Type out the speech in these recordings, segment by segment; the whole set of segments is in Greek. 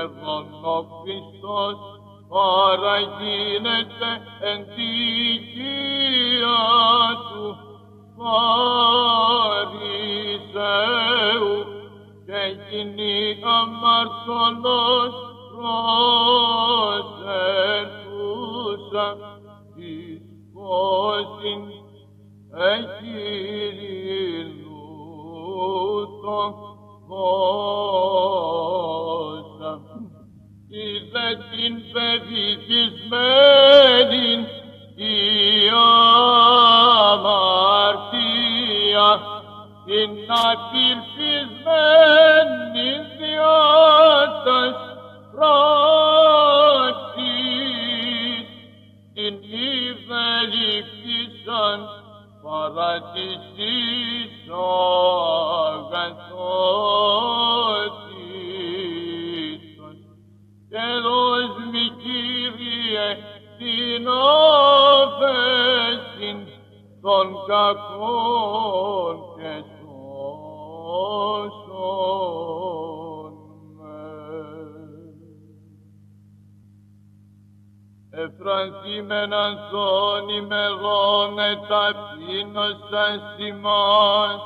ημερών ο Χριστός παραγίνεται εν τη οικία του Φαρισαίου και γίνει αμαρτωλός προσερθούσα εις φώσιν εκειρινού το φώσα. Είδε την πεβηθισμένην η αμαρτία την απειρφισμένη διάτας πράξης την ευελικτήσαν παρά της αγαθότητος. Την όφεση των κακών και σώσον με. Εφρανθήμεν ανθώνη μεγώνε ταπείνωσαν σημάς,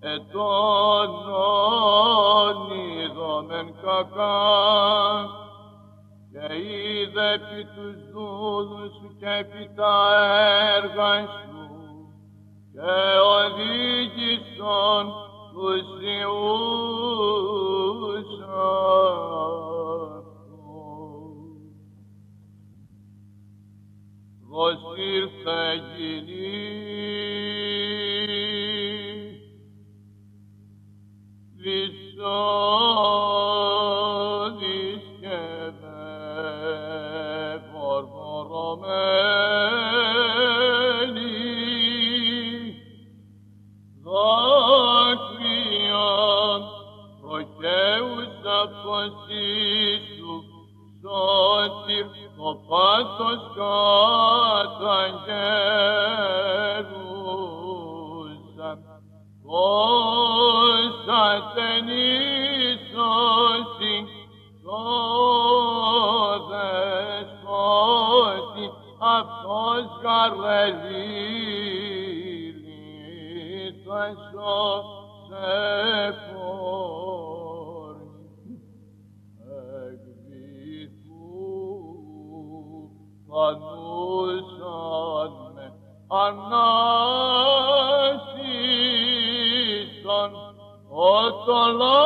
ετών όνειδομεν κακά, και είδε επί τους δούλους σου και επί τα έργα σου, και οδήγησον τους ιούς αυτούς. Ως ήρθε γυνή, Βυσσόδης προκαίουσα φωσίσου, σώτηρ το πάθος καταγγέλουσα. Πώς ατενίσωση το δεσπότη αυτός γαρελίλη θα σώσε πανούσαν με ανάσυσαν ότο Λάζαρον